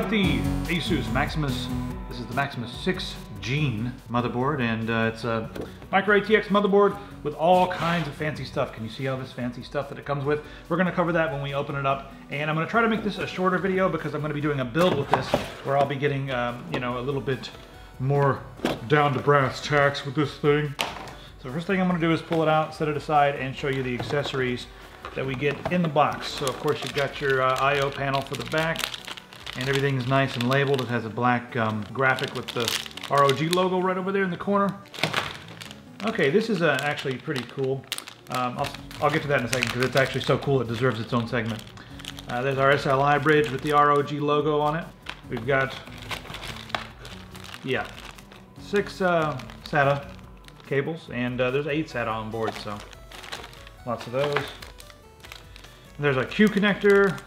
got the Asus Maximus, this is the Maximus 6 Gene motherboard, and uh, it's a micro ATX motherboard with all kinds of fancy stuff. Can you see all this fancy stuff that it comes with? We're gonna cover that when we open it up, and I'm gonna try to make this a shorter video because I'm gonna be doing a build with this, where I'll be getting, um, you know, a little bit more down to brass tacks with this thing. So first thing I'm gonna do is pull it out, set it aside, and show you the accessories that we get in the box. So of course you've got your uh, I.O. panel for the back, and everything's nice and labeled. It has a black um, graphic with the ROG logo right over there in the corner. Okay, this is uh, actually pretty cool. Um, I'll, I'll get to that in a second because it's actually so cool it deserves its own segment. Uh, there's our SLI bridge with the ROG logo on it. We've got, yeah, six uh, SATA cables, and uh, there's eight SATA on board, so lots of those. There's a Q connector,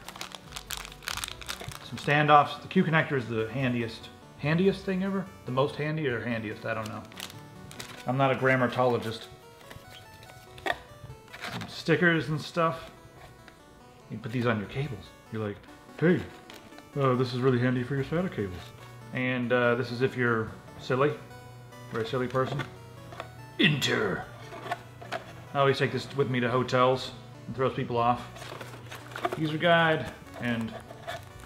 some standoffs. The Q connector is the handiest, handiest thing ever? The most handy or handiest? I don't know. I'm not a grammatologist. Some stickers and stuff. You put these on your cables. You're like, hey, uh, this is really handy for your SATA cables. And uh, this is if you're silly, or a silly person. Enter. I always take this with me to hotels and throws people off. User guide and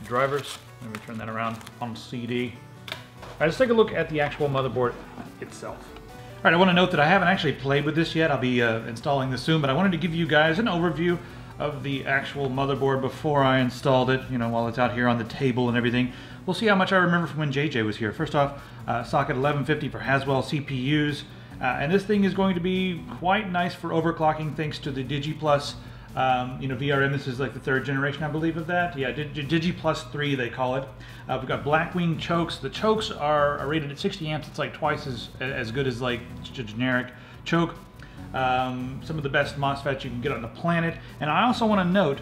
drivers. Let me turn that around on CD. All right, let's take a look at the actual motherboard itself. All right, I want to note that I haven't actually played with this yet. I'll be uh, installing this soon, but I wanted to give you guys an overview of the actual motherboard before I installed it, you know, while it's out here on the table and everything. We'll see how much I remember from when JJ was here. First off, uh, socket 1150 for Haswell CPUs. Uh, and this thing is going to be quite nice for overclocking thanks to the DigiPlus um, you know, VRM, this is like the third generation, I believe, of that. Yeah, Digi Plus 3, they call it. Uh, we've got Blackwing chokes. The chokes are, are, rated at 60 amps. It's like twice as, as good as like a generic choke. Um, some of the best MOSFETs you can get on the planet. And I also want to note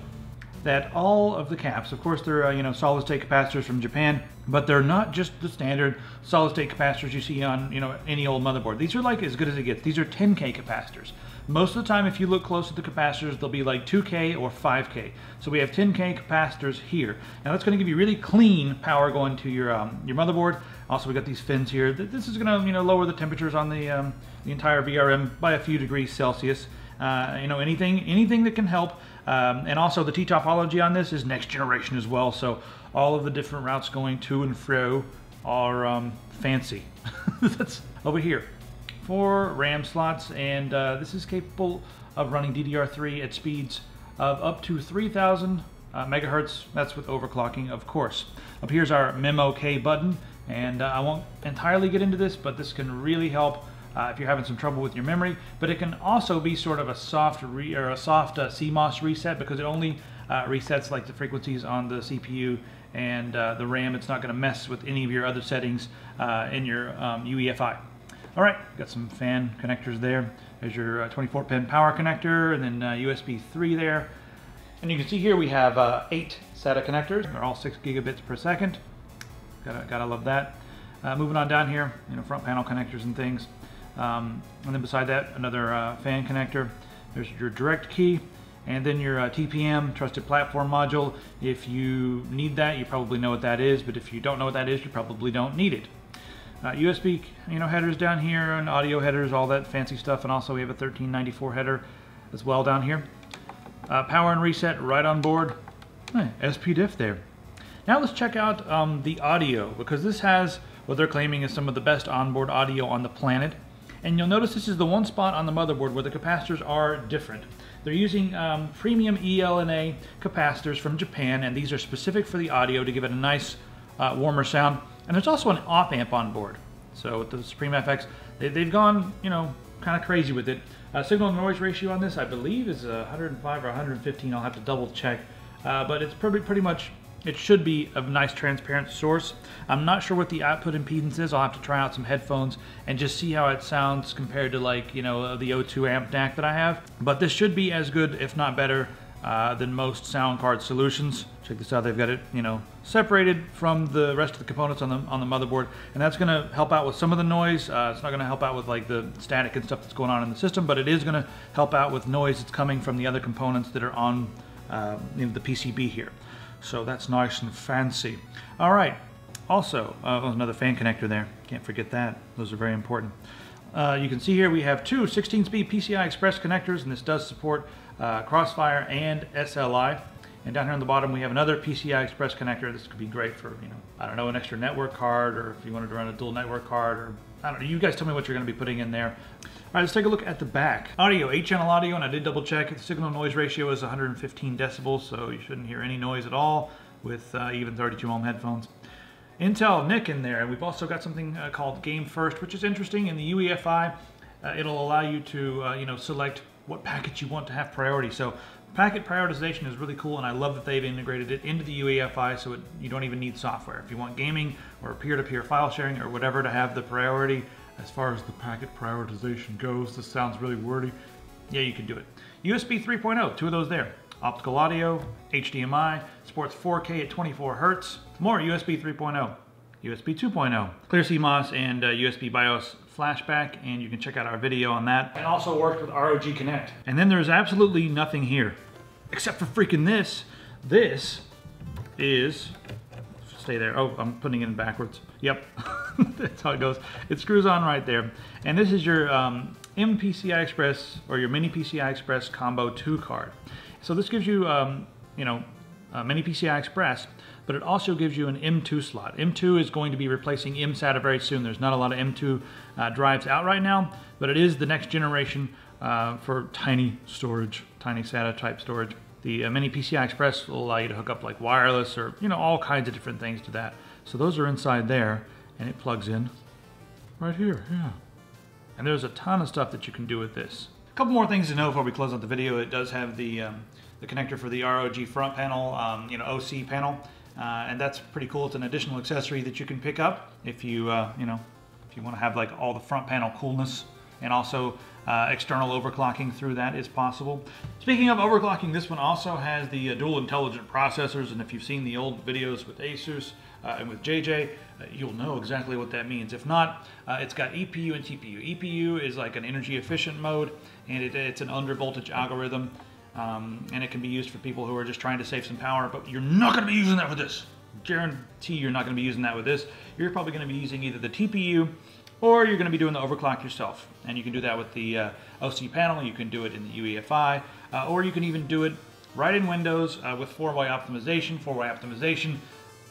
that all of the caps, of course, they're uh, you know solid state capacitors from Japan, but they're not just the standard solid state capacitors you see on you know any old motherboard. These are like as good as it gets. These are 10K capacitors. Most of the time, if you look close at the capacitors, they'll be like 2K or 5K. So we have 10K capacitors here. Now that's going to give you really clean power going to your um, your motherboard. Also, we got these fins here. This is going to you know lower the temperatures on the um, the entire VRM by a few degrees Celsius. Uh, you know anything anything that can help. Um, and also the T-topology on this is next generation as well. So all of the different routes going to and fro are um, fancy. That's over here four RAM slots, and uh, this is capable of running DDR3 at speeds of up to 3,000 uh, megahertz. That's with overclocking, of course. Up here's our MemOK button, and uh, I won't entirely get into this, but this can really help uh, if you're having some trouble with your memory. But it can also be sort of a soft re or a soft uh, CMOS reset because it only uh, resets like the frequencies on the CPU and uh, the RAM. It's not going to mess with any of your other settings uh, in your um, UEFI. All right, got some fan connectors there. There's your 24-pin uh, power connector, and then USB uh, 3 there. And you can see here we have uh, eight SATA connectors. They're all six gigabits per second. Gotta, gotta love that. Uh, moving on down here, you know, front panel connectors and things. Um, and then beside that, another uh, fan connector. There's your direct key, and then your uh, TPM, Trusted Platform Module. If you need that, you probably know what that is, but if you don't know what that is, you probably don't need it. Uh, USB, you know, headers down here and audio headers, all that fancy stuff. And also we have a 1394 header as well down here. Uh, power and reset right on board. Hey, SPDIF there. Now let's check out um, the audio because this has what they're claiming is some of the best onboard audio on the planet. And you'll notice this is the one spot on the motherboard where the capacitors are different. They're using um, premium ELNA capacitors from Japan, and these are specific for the audio to give it a nice, uh, warmer sound. And there's also an op amp on board. So with the Supreme FX, they, have gone, you know, kind of crazy with it. Uh, signal to noise ratio on this, I believe, is 105 or 115. I'll have to double check. Uh, but it's pretty, pretty much, it should be a nice transparent source. I'm not sure what the output impedance is. I'll have to try out some headphones and just see how it sounds compared to like, you know, the O2 amp DAC that I have. But this should be as good, if not better, uh, than most sound card solutions. Check this out, they've got it, you know, separated from the rest of the components on the on the motherboard, and that's going to help out with some of the noise. Uh, it's not to help out with like the static and stuff that's going on in the system, but it is going to help out with noise that's coming from the other components that are on uh, the PCB here. So that's nice and fancy. All right. Also, uh, oh, another fan connector there. Can't forget that. Those are very important. Uh, you can see here we have two 16-speed PCI Express connectors, and this does support uh, Crossfire and SLI. And down here on the bottom, we have another PCI Express connector. This could be great for, you know, I don't know, an extra network card, or if you wanted to run a dual network card, or I don't know. You guys tell me what you're going to be putting in there. All right, let's take a look at the back. Audio, 8-channel audio, and I did double check. The signal noise ratio is 115 decibels, so you shouldn't hear any noise at all with uh, even 32 ohm headphones. Intel NIC in there. and We've also got something uh, called Game First, which is interesting. In the UEFI, uh, it'll allow you to uh, you know select what packets you want to have priority. So packet prioritization is really cool, and I love that they've integrated it into the UEFI, so it, you don't even need software. If you want gaming or peer-to-peer -peer file sharing or whatever to have the priority as far as the packet prioritization goes, this sounds really wordy. Yeah, you can do it. USB 3.0, two of those there optical audio, HDMI, supports 4K at 24 hertz, more USB 3.0, USB 2.0, clear CMOS and uh, USB BIOS flashback, and you can check out our video on that. And also worked with ROG Connect. And then there's absolutely nothing here, except for freaking this. This is, stay there, oh, I'm putting it in backwards. Yep, that's how it goes. It screws on right there. And this is your um, MPCI Express, or your Mini PCI Express Combo 2 card. So this gives you, um, you know, uh, Mini PCI Express, but it also gives you an M2 slot. M2 is going to be replacing mSATA very soon. There's not a lot of M2 uh, drives out right now, but it is the next generation uh, for tiny storage, tiny SATA type storage. The uh, Mini PCI Express will allow you to hook up like wireless or, you know, all kinds of different things to that. So those are inside there, and it plugs in right here, yeah. And there's a ton of stuff that you can do with this. A couple more things to know before we close out the video. It does have the, um, the connector for the ROG front panel, um, you know, OC panel. Uh, and that's pretty cool. It's an additional accessory that you can pick up if you, uh, you know, if you want to have like all the front panel coolness and also uh, external overclocking through that is possible. Speaking of overclocking, this one also has the uh, dual intelligent processors, and if you've seen the old videos with Asus uh, and with JJ, uh, you'll know exactly what that means. If not, uh, it's got EPU and TPU. EPU is like an energy efficient mode, and it, it's an under voltage algorithm, um, and it can be used for people who are just trying to save some power, but you're not going to be using that with this. Guarantee you're not going to be using that with this. You're probably going to be using either the TPU or you're going to be doing the overclock yourself. And you can do that with the uh, OC panel, you can do it in the UEFI, uh, or you can even do it right in Windows uh, with four-way optimization. Four-way optimization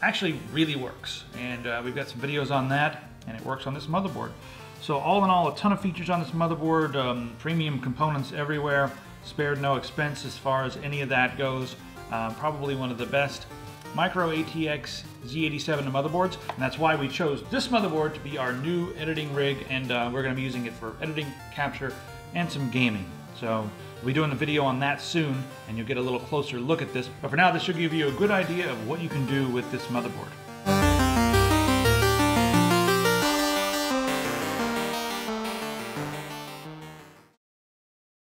actually really works. And uh, we've got some videos on that, and it works on this motherboard. So all in all, a ton of features on this motherboard, um, premium components everywhere, spared no expense as far as any of that goes. Uh, probably one of the best micro ATX Z87 motherboards, and that's why we chose this motherboard to be our new editing rig, and uh, we're going to be using it for editing, capture, and some gaming. So we'll be doing a video on that soon, and you'll get a little closer look at this. But for now, this should give you a good idea of what you can do with this motherboard.